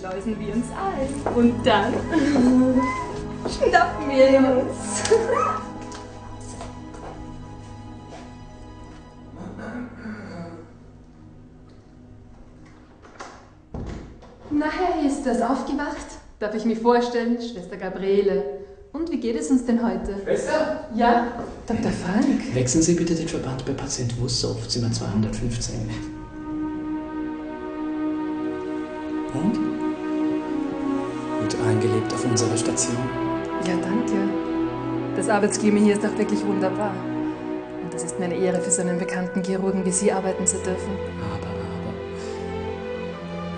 schleusen wir uns ein. Und dann schnappen wir uns. Na, Herr ist das aufgewacht? Darf ich mich vorstellen? Schwester Gabriele. Und wie geht es uns denn heute? Schwester? Ja, Dr. Frank. Wechseln Sie bitte den Verband bei Patient Wussow, Zimmer 215. Und? Gut eingelebt auf unserer Station. Ja, danke. Das Arbeitsklima hier ist auch wirklich wunderbar. Und es ist mir eine Ehre, für so einen bekannten Chirurgen wie Sie arbeiten zu dürfen. Aber, aber.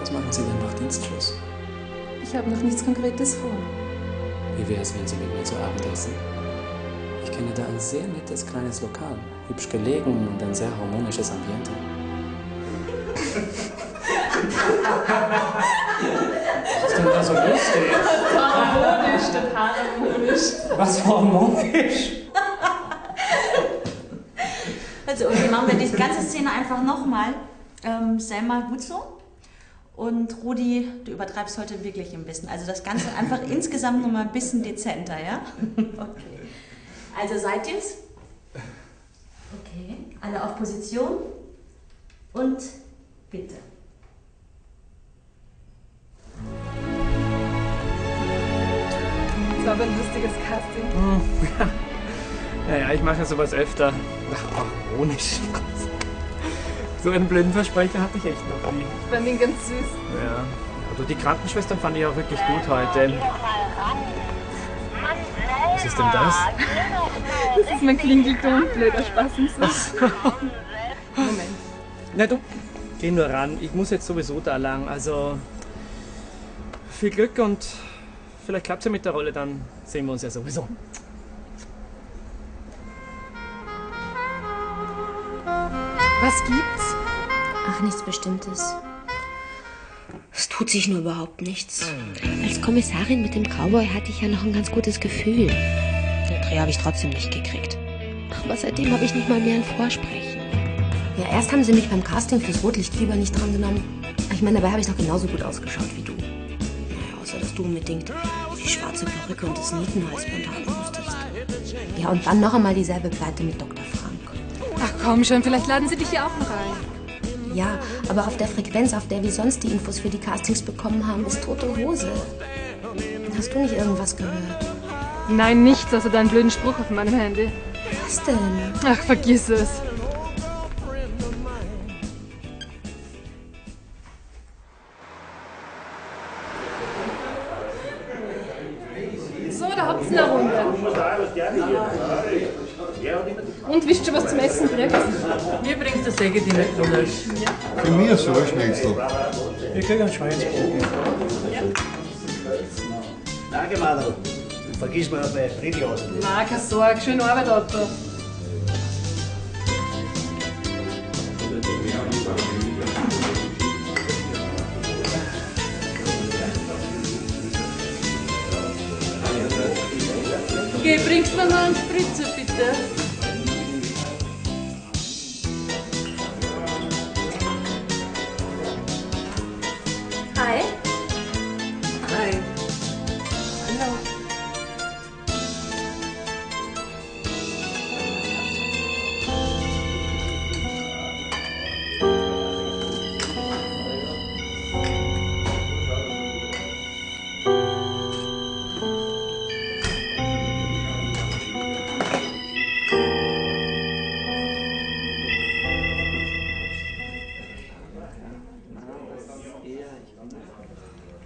Was machen Sie denn nach Dienstschluss? Ich habe noch nichts Konkretes vor. Wie wäre es, wenn Sie mit mir zu Abend essen? Ich kenne da ein sehr nettes kleines Lokal. Hübsch gelegen und ein sehr harmonisches Ambiente. Denn da so lustig? Harmonisch statt harmonisch. Was harmonisch? Also, und wir machen wir die ganze Szene einfach nochmal. Ähm, Selma, gut so. Und Rudi, du übertreibst heute wirklich ein bisschen. Also das Ganze einfach insgesamt nochmal ein bisschen dezenter, ja? Okay. Also seid ihr's? Okay. Alle auf Position. Und bitte. Das war aber ein lustiges Casting. Ja, ja, ich mache ja sowas öfter. Ach, harmonisch. So einen blöden Versprecher hatte ich echt noch nie. Ich fand ihn ganz süß. Ja. Also die Krankenschwestern fand ich auch wirklich gut heute. Was ist denn das? Das ist mein Klingelton, blöder so. Moment. Na du, geh nur ran. Ich muss jetzt sowieso da lang. Also viel Glück und vielleicht klappt es ja mit der Rolle, dann sehen wir uns ja sowieso. Was gibt's? Ach, nichts Bestimmtes. Es tut sich nur überhaupt nichts. Als Kommissarin mit dem Cowboy hatte ich ja noch ein ganz gutes Gefühl. Den Dreh habe ich trotzdem nicht gekriegt. Aber seitdem habe ich nicht mal mehr ein Vorsprechen. Ja, erst haben sie mich beim Casting fürs Rotlichtfieber nicht drangenommen. Ich meine, dabei habe ich doch genauso gut ausgeschaut wie du. Naja, außer dass du unbedingt die schwarze Perücke und das Nietenhalsband haben musstest. Ja, und dann noch einmal dieselbe Pleite mit Dr. Frank. Ach komm schon, vielleicht laden sie dich hier auch noch ein. Ja, aber auf der Frequenz, auf der wir sonst die Infos für die Castings bekommen haben, ist tote Hose. Hast du nicht irgendwas gehört? Nein, nichts, außer deinen blöden Spruch auf meinem Handy. Was denn? Ach, vergiss es. Und wisst ihr, was zum Essen kriegt? Mir bringst du Säge die nicht Gulasch. Für mich so ein Schnitzel. Ich kriege einen Schweinsbraten. Danke, Madel. Vergiss mir bei Friedrich Na, keine Sorge, schöne Arbeit, Otto. Geh, bringst mir noch einen Spritzer, bitte.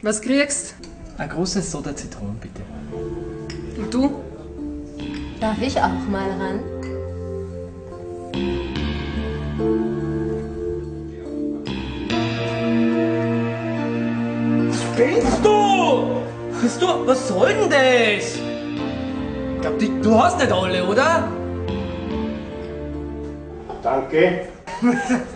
Was kriegst? Ein großes Soda Zitronen, bitte. Und du? Darf ich auch mal ran? Spinnst du? Bist du. Was soll denn das? Ich glaub, die, du hast nicht alle, oder? Danke.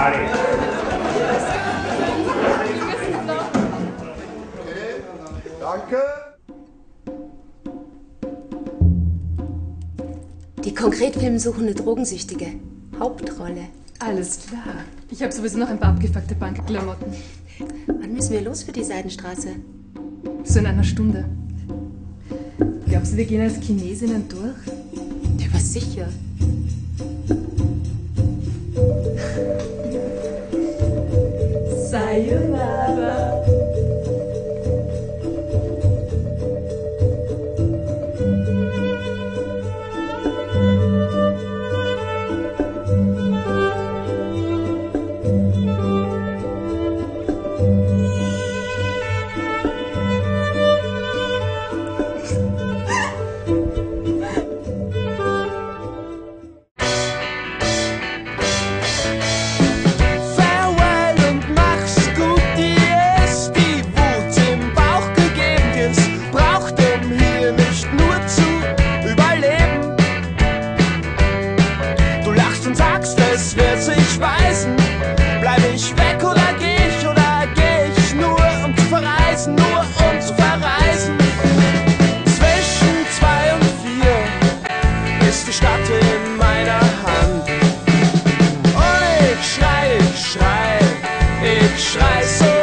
Wie war's? Danke. Die Konkretfilm suchende Drogensüchtige. Hauptrolle. Alles klar. Ich habe sowieso noch ein paar abgefuckte Bankklamotten. Wann müssen wir los für die Seidenstraße? So in einer Stunde. Glaubst du, wir gehen als Chinesinnen durch? Ja, was sicher. schreist.